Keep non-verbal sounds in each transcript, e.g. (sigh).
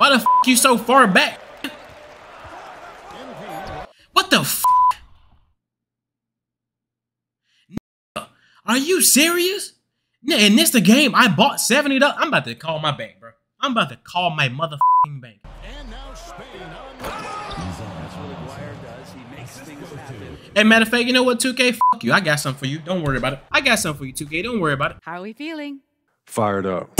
Why the f you so far back? What the f? Are you serious? And this the game I bought $70. I'm about to call my bank, bro. I'm about to call my motherfucking bank. And now Spain on the wire does. He makes things happen. Hey, matter of fact, you know what, 2K? Fuck you. I got something for you. Don't worry about it. I got something for you, 2K. Don't worry about it. How are we feeling? Fired up.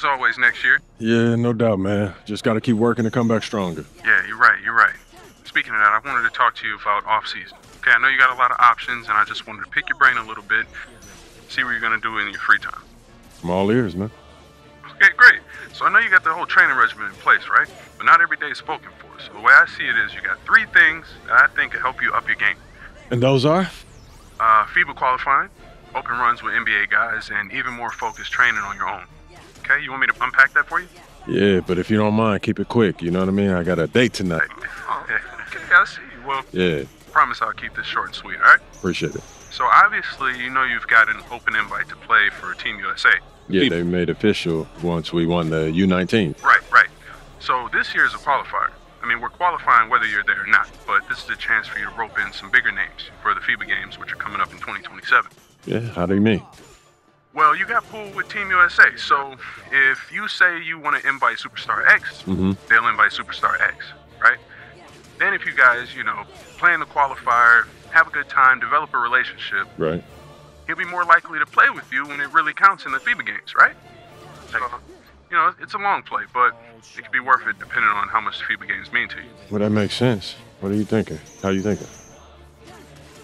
There's always next year. Yeah, no doubt, man. Just got to keep working to come back stronger. Yeah, you're right. You're right. Speaking of that, I wanted to talk to you about off season. Okay, I know you got a lot of options, and I just wanted to pick your brain a little bit, see what you're gonna do in your free time. I'm all ears, man. Okay, great. So I know you got the whole training regimen in place, right? But not every day is spoken for. So the way I see it is, you got three things that I think could help you up your game. And those are? Uh, FIBA qualifying, open runs with NBA guys, and even more focused training on your own. Okay, you want me to unpack that for you? Yeah, but if you don't mind, keep it quick. You know what I mean? I got a date tonight. Okay, okay, I see. you. Well, Yeah, promise I'll keep this short and sweet, all right? appreciate it. So obviously, you know you've got an open invite to play for Team USA. Yeah, they made official once we won the U19. Right, right. So this year is a qualifier. I mean, we're qualifying whether you're there or not, but this is a chance for you to rope in some bigger names for the FIBA games, which are coming up in 2027. Yeah, how do you mean? Well, you got pulled with Team USA, so if you say you want to invite Superstar X, Mhm. they'll invite Superstar X, right? Then if you guys, you know, play in the qualifier, have a good time, develop a relationship, Right. he'll be more likely to play with you when it really counts in the FIBA games, right? So, you know, it's a long play, but it could be worth it depending on how much the FIBA games mean to you. Well, that makes sense. What are you thinking? How are you thinking?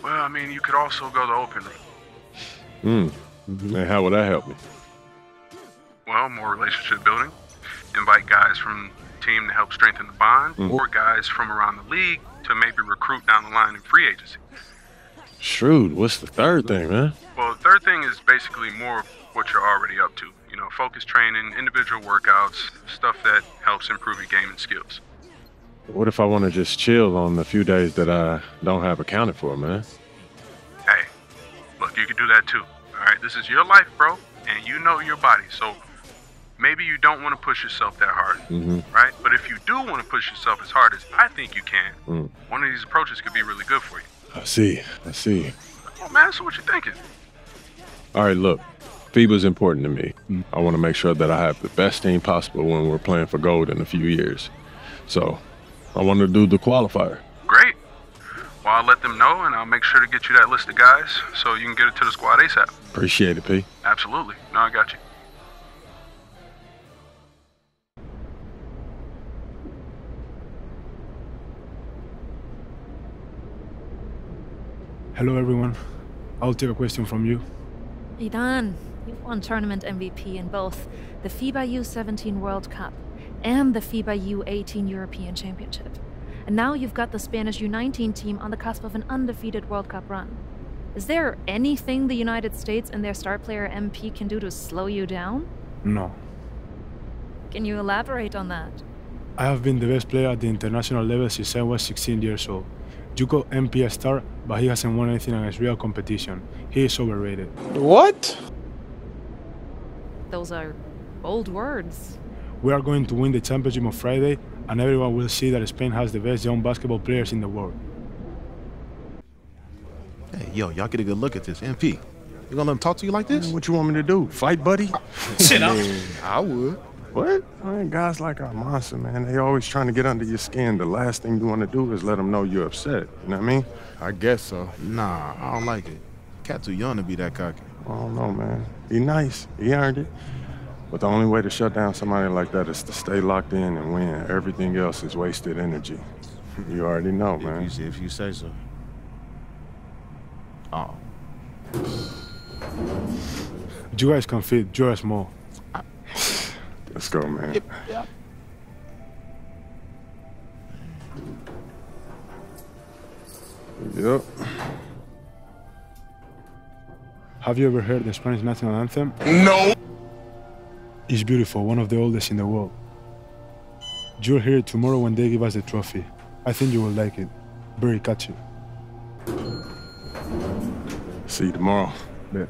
Well, I mean, you could also go the open route. Hmm. And how would that help me? Well, more relationship building. Invite guys from team to help strengthen the bond, Mhm. or guys from around the league to maybe recruit down the line in free agency. Shrewd. What's the third thing, man? Well, the third thing is basically more of what you're already up to. You know, focus training, individual workouts, stuff that helps improve your game and skills. What if I want to just chill on the few days that I don't have accounted for, man? Hey, look, you can do that too. All right, this is your life, bro, and you know your body. So maybe you don't want to push yourself that hard, Mm-hmm. right? But if you do want to push yourself as hard as I think you can, Mm. one of these approaches could be really good for you. I see. I see. Oh man, so what you thinking? All right, look. FIBA's important to me. I want to make sure that I have the best team possible when we're playing for gold in a few years. So, I want to do the qualifier. Great. Well, I'll let them know, and I'll make sure to get you that list of guys so you can get it to the squad ASAP. Appreciate it, P. Absolutely. No, I got you. Hello, everyone. I'll take a question from you. Ivan, you won tournament MVP in both the FIBA U17 World Cup and the FIBA U18 European Championship. And now you've got the Spanish U19 team on the cusp of an undefeated World Cup run. Is there anything the United States and their star player MP can do to slow you down? No. Can you elaborate on that? I have been the best player at the international level since I was 16 years old. You call MP a star, but he hasn't won anything against real competition. He is overrated. What? Those are bold words. We are going to win the championship on Friday, and everyone will see that Spain has the best young basketball players in the world. Hey, yo, y'all get a good look at this. MP, you gonna let him talk to you like this? What you want me to do? Fight, buddy? (laughs) Shit up. (laughs) I would. What? Man, guys like Almanza, man, they always trying to get under your skin. The last thing you want to do is let them know you're upset. You know what I mean? I guess so. Nah, I don't like it. Cat too young to be that cocky. I don't know, man. He nice. He earned it. But the only way to shut down somebody like that is to stay locked in and win. Everything else is wasted energy. (laughs) You already know, If man. you, if you say so. Oh, You guys can fit, you're small. (sighs) Let's go, man. Yep. Yep. Have you ever heard the Spanish national anthem? No. It's beautiful, one of the oldest in the world. You'll hear it tomorrow when they give us the trophy. I think you will like it. Very catchy. See you tomorrow. Yeah,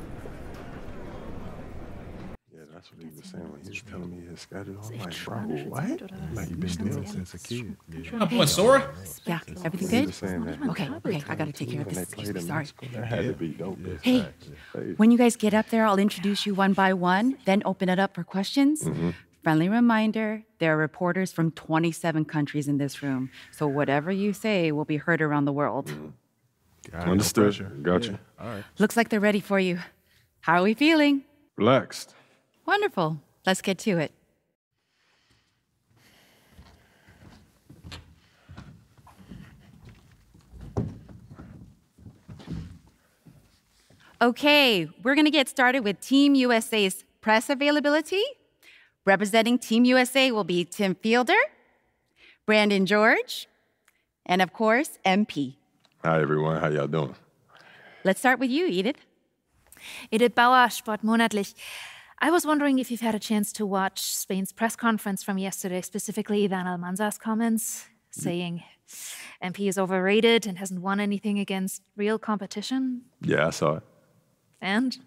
that's what he was saying when he was telling me his schedule. I'm like, bro, what? Like you've been dealing since a kid. Yeah. Boy, Sora? Yeah, everything good? was saying that Okay, okay, I gotta take care of this. Excuse me, sorry. Mexico, that had to be dope. Hey, Hey. when you guys get up there, I'll introduce you one by one, then open it up for questions. Mm-hmm. Friendly reminder there are reporters from 27 countries in this room, so whatever you say will be heard around the world. Mm-hmm. All right, no Understood. Gotcha. Yeah, All right. Looks like they're ready for you. How are we feeling? Relaxed. Wonderful. Let's get to it. Okay, we're going to get started with Team USA's press availability. Representing Team USA will be Tim Fielder, Brandon George, and of course, MP. Hi, everyone. How y'all doing? Let's start with you, Edith. Edith Bauer, Sportmonatlich. I was wondering if you've had a chance to watch Spain's press conference from yesterday, specifically Ivan Almanza's comments mm-hmm. saying MP is overrated and hasn't won anything against real competition. Yeah, I saw it. And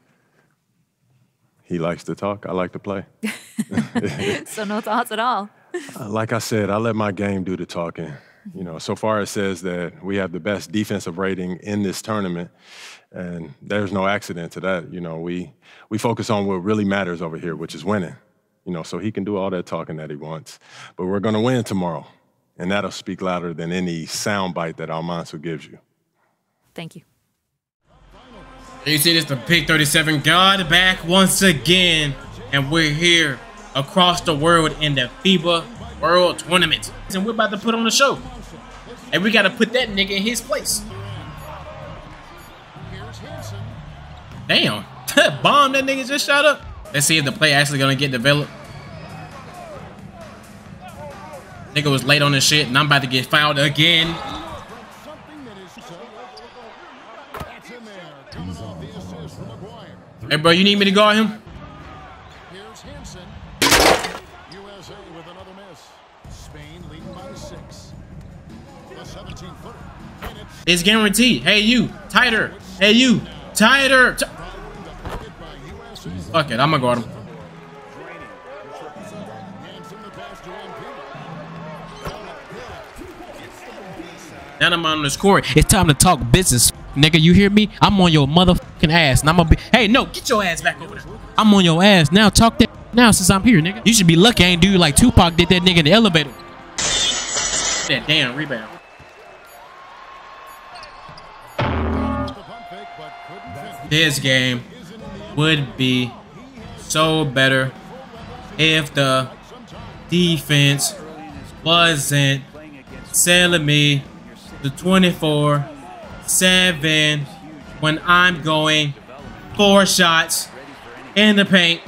He likes to talk. I like to play. (laughs) so no thoughts at all. Uh, Like I said, I let my game do the talking. You know, so far it says that we have the best defensive rating in this tournament, and there's no accident to that. You know, we we focus on what really matters over here, which is winning. You know, so he can do all that talking that he wants, but we're gonna win tomorrow, and that'll speak louder than any soundbite that Almanza gives you. Thank you. You see this, the Big 37 God back once again, and we're here across the world in the FIBA World Tournament. And we're about to put on a show. And we gotta put that nigga in his place. Damn. that (laughs) Bomb that nigga just shot up. Let's see if the play actually gonna get developed. Nigga was late on this shit, and I'm about to get fouled again. Hey, bro, you need me to guard him? Here's Hansen. USA with another miss. Spain leading by six. The 17 footer. It's guaranteed. Hey, you, tighter. Hey, you, tighter. Ti- Fuck it, I'm gonna guard him. Hansen the pass to MP. Now I'm on this court, it's time to talk business. Nigga, you hear me? I'm on your motherfucking ass. And I'm gonna be, hey, no, get your ass back over there. I'm on your ass now. Talk that now since I'm here, nigga. You should be lucky I ain't do like Tupac did that nigga in the elevator. That damn rebound. This game would be so better if the defense wasn't selling me the 24 7 when I'm going four shots in the paint.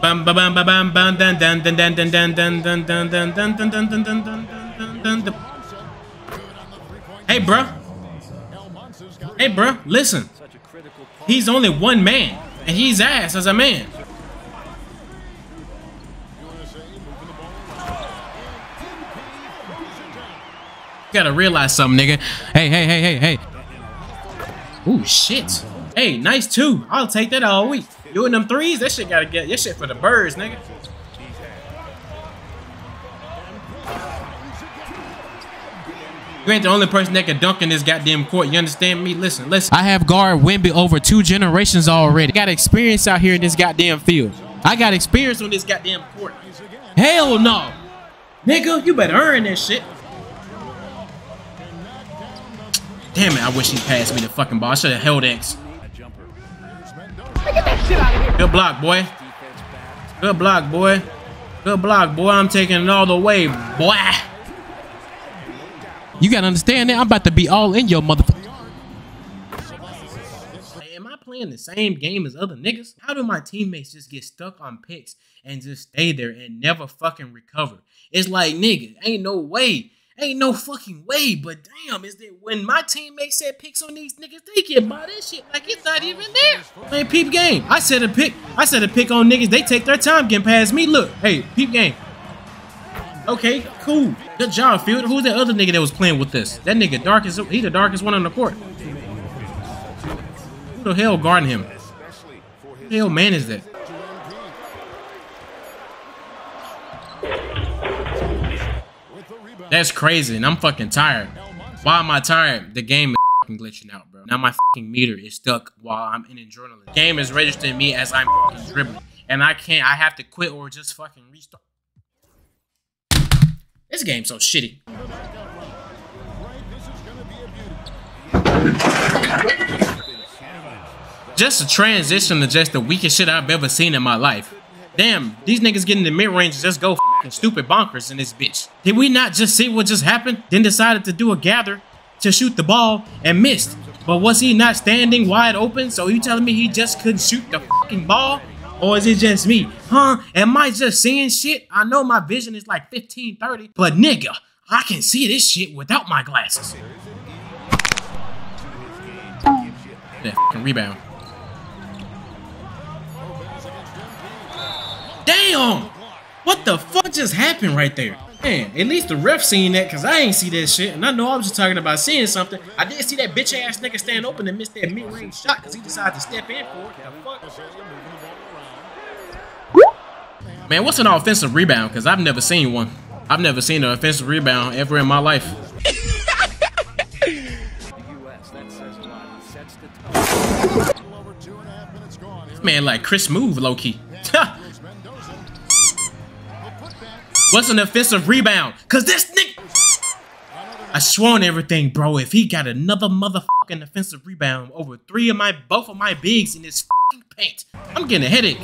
Bam bam bam bam dun dun dun dun dun dun dun dun dun dun dun dun dun dun dun dun dun dun dun Hey bruh. Hey bruh, listen. He's only one man, and he's ass as a man. You gotta realize something, nigga. Hey, hey, hey, hey, hey. Ooh, shit. Hey, nice two. I'll take that all week. You and them threes, that shit gotta get that shit for the birds, nigga. You ain't the only person that can dunk in this goddamn court. You understand me? Listen, listen. I have guard Wemby over two generations already. I Got experience out here in this goddamn field. I got experience on this goddamn court. Hell no. Nigga, you better earn that shit. Damn it, I wish he passed me the fucking ball. I should have held X. Good block, boy. Good block, boy. Good block, boy. I'm taking it all the way, boy. You gotta understand that I'm about to be all in your motherfucker. am I playing the same game as other niggas? How do my teammates just get stuck on picks and just stay there and never fucking recover? It's like, nigga, ain't no way. Ain't no fucking way, but damn, is that when my teammates set picks on these niggas, they get by this shit like it's not even there. Man, peep game. I set a pick. I set a pick on niggas. They take their time getting past me. Look, hey, peep game. Okay, cool. Good job, Field. Who's that other nigga that was playing with this? That nigga darkest. He the darkest one on the court. Who the hell guarding him? Who the hell man is that? That's crazy, and I'm fucking tired. Why am I tired? The game is fucking glitching out, bro. Now my fucking meter is stuck while I'm in adrenaline. The game is registering me as I'm dribbling. And I can't, I have to quit or just fucking restart. This game's so shitty. Just a transition to just the weakest shit I've ever seen in my life. Damn, these niggas getting the mid range just go stupid bonkers in this bitch. Did we not just see what just happened? Then decided to do a gather to shoot the ball and missed. But was he not standing wide open? So you telling me he just couldn't shoot the fucking ball? Or is it just me? Huh? Am I just seeing shit? I know my vision is like 1530, but nigga, I can see this shit without my glasses. That fucking rebound. Damn! What the fuck just happened right there? Man, at least the ref seen that because I ain't see that shit. And I know I was just talking about seeing something. I did see that bitch ass nigga stand open and miss that mid range shot because he decided to step in for it. Man, what's an offensive rebound? Because I've never seen one. I've never seen an offensive rebound ever in my life. Man, like Chris Smooth, low key. What's an offensive rebound? Cause this nigga I sworn everything, bro. If he got another motherfucking offensive rebound over three of my both of my bigs in this paint, I'm getting a headache.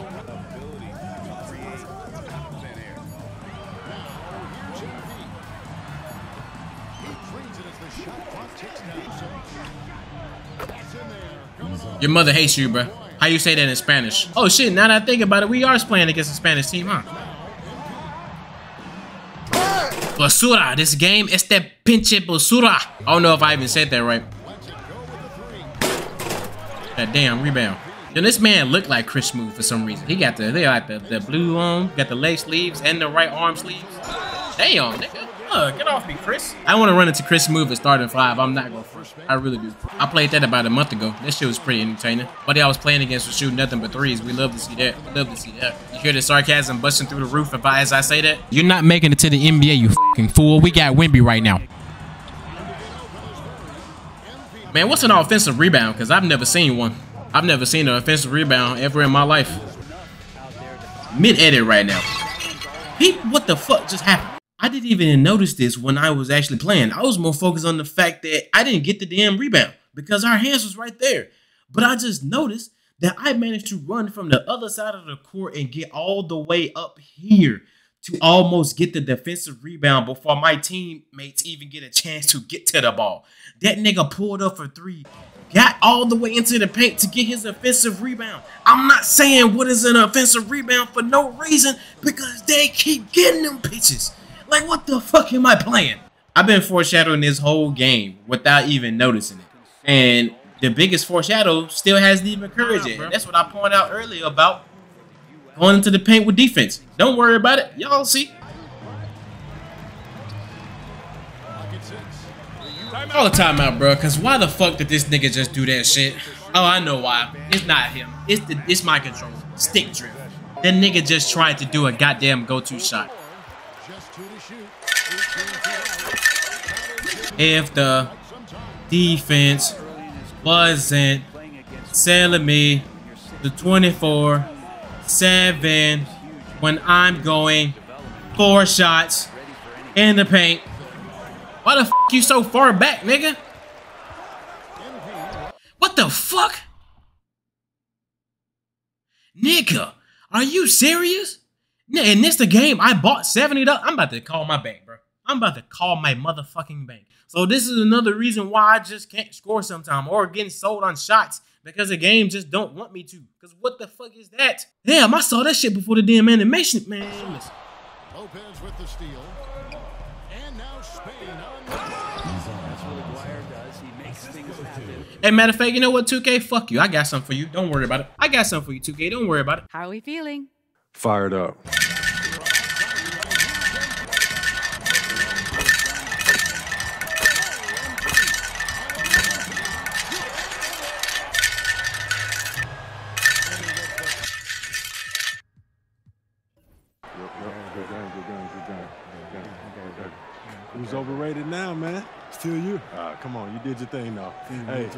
Your mother hates you, bro. How you say that in Spanish? Oh shit, now that I think about it, we are playing against a Spanish team, huh? Basura, this game, este pinche basura. I don't know if I even said that right. That damn rebound. Then this man looked like Chris Smooth for some reason. He got the they got the, the blue on, got the leg sleeves and the right arm sleeves. Damn, nigga. Uh, get off me, Chris. I want to run into Chris Smooth at starting five. I'm not going for I really do. I played that about a month ago. That shit was pretty entertaining. Buddy I was playing against was shooting nothing but threes. We love to see that. We love to see that. You hear the sarcasm busting through the roof if I, as I say that? You're not making it to the NBA, you fucking fool. We got Wemby right now. Man, what's an offensive rebound? Because I've never seen one. I've never seen an offensive rebound ever in my life. Mid-edit right now. Peep, what the fuck just happened? I didn't even notice this when I was actually playing. I was more focused on the fact that I didn't get the damn rebound because our hands was right there. But I just noticed that I managed to run from the other side of the court and get all the way up here to almost get the defensive rebound before my teammates even get a chance to get to the ball. That nigga pulled up for three, got all the way into the paint to get his offensive rebound. I'm not saying what is an offensive rebound for no reason because they keep getting them pitches. Like, what the fuck am I playing? I've been foreshadowing this whole game without even noticing it. And the biggest foreshadow still hasn't even occurred yet. That's what I pointed out earlier about going into the paint with defense. Don't worry about it. Y'all see. All the time out, bro. Cause why the fuck did this nigga just do that shit? Oh, I know why. It's not him. It's the it's my control. Stick drift. That nigga just tried to do a goddamn go-to shot. If the defense wasn't selling me the 24 7 when I'm going four shots in the paint. Why the f you so far back, nigga? What the fuck? Nigga, are you serious? And this the game I bought $70. I'm about to call my bank, bro. I'm about to call my motherfucking bank. So this is another reason why I just can't score sometime or getting sold on shots because the game just don't want me to. Because what the fuck is that? Damn, I saw that shit before the damn animation. Man, listen. Lopez with the steal. And now Spain on the That's what Aguirre does. He makes things happen. Hey, matter of fact, you know what, 2K? Fuck you. I got something for you. Don't worry about it. I got something for you, 2K. Don't worry about it. How are we feeling? Fired up. Who's overrated now, man? Still you. Ah, come on, you did your thing now. Mm, Hey,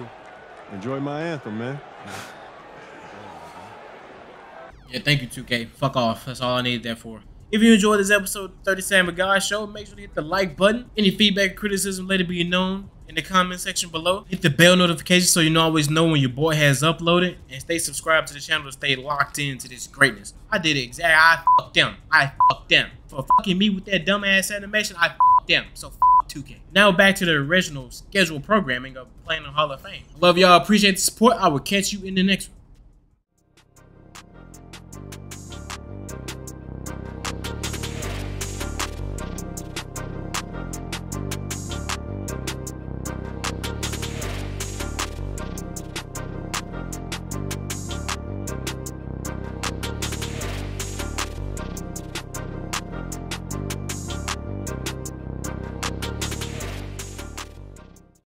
enjoy my anthem, man. (laughs) Yeah, thank you, 2K. Fuck off. That's all I needed that for. If you enjoyed this episode of 37 God Show, make sure to hit the like button. Any feedback, criticism, let it be known in the comment section below. Hit the bell notification so you know always know when your boy has uploaded. And stay subscribed to the channel to stay locked into this greatness. I did it exactly. I fucked them. I fucked them. For fucking me with that dumbass animation, I fucked them. So fuck 2K. Now back to the original scheduled programming of playing the Hall of Fame. Love y'all. Appreciate the support. I will catch you in the next one.